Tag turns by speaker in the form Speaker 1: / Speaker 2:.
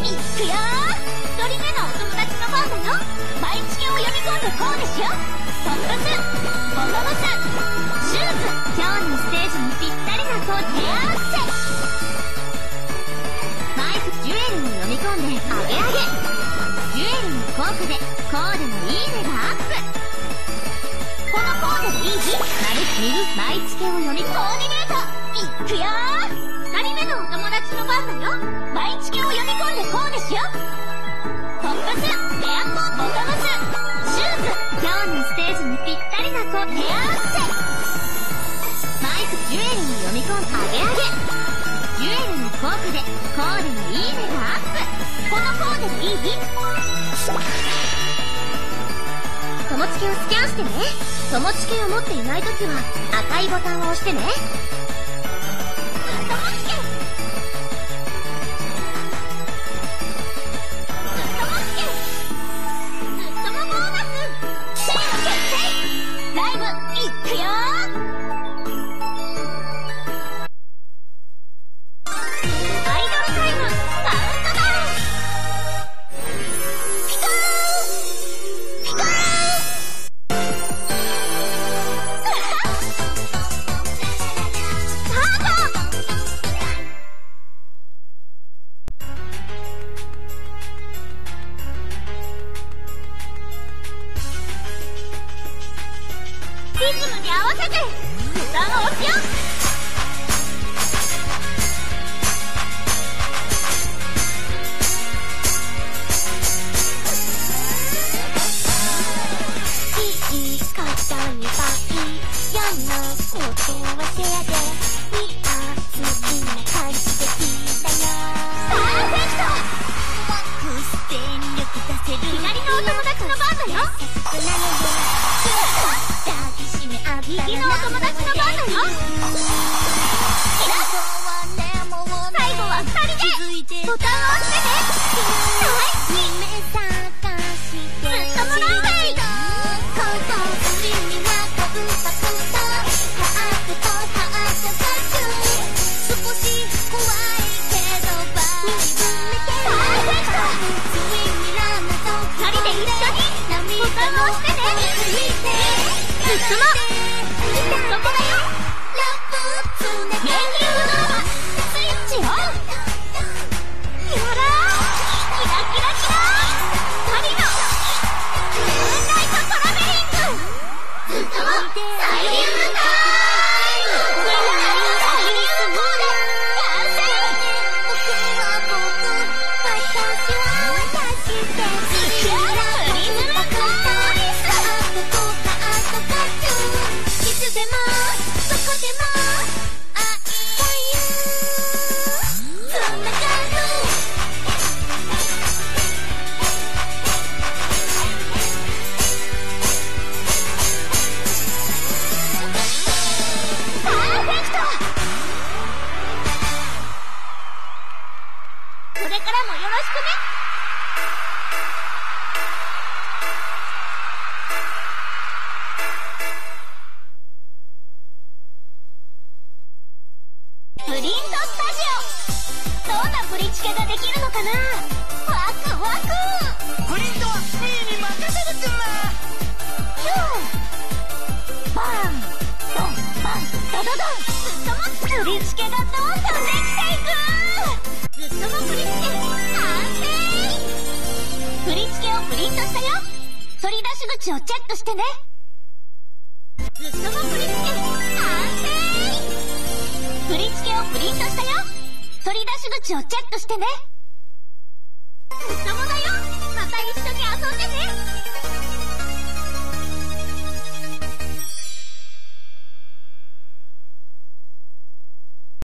Speaker 1: くよ一人目のお友達の番だよ毎日を読み込んでこうでしよトップスボトムスシューズ今日のステージにぴったりな子手合わせマイクジュエルを読み込んでアゲアゲジュエルの効果でコーデのいいねがアップこのコーデでいい日丸見る毎月を読みコーディネートいくよ二人目のお友達ちの番だよ毎月を読み込んでこうでしよ。トップスエアコンボトムスシューズ今日のステージにぴったりな子手合わせマイクジュエルを読み込んでアゲアゲジュエルの効果でコーデのいいねが。アップこのコーデでいい友チケをスキャンしてね友チケを持っていないときは赤いボタンを押してねリズムに合わせて。ボタンを。押
Speaker 2: し
Speaker 1: てねはい
Speaker 2: 夢探して
Speaker 1: ずっともらうわい
Speaker 2: この国
Speaker 1: れからもよろしくね。プリントスタジオ。どんなプリチケができるのかな？ワクワク。
Speaker 3: プリントはミーに任せるってんな
Speaker 1: ヒュー。バン。ドン。バン。ドドドン。ずっとも。プリチケがどんどんできをプリントしたよ。取り出し口をチェックしてね。ずっともプリチケ完成。プリチケをプリントしたよ。取り出し口をチェックしてね。ずっともだよ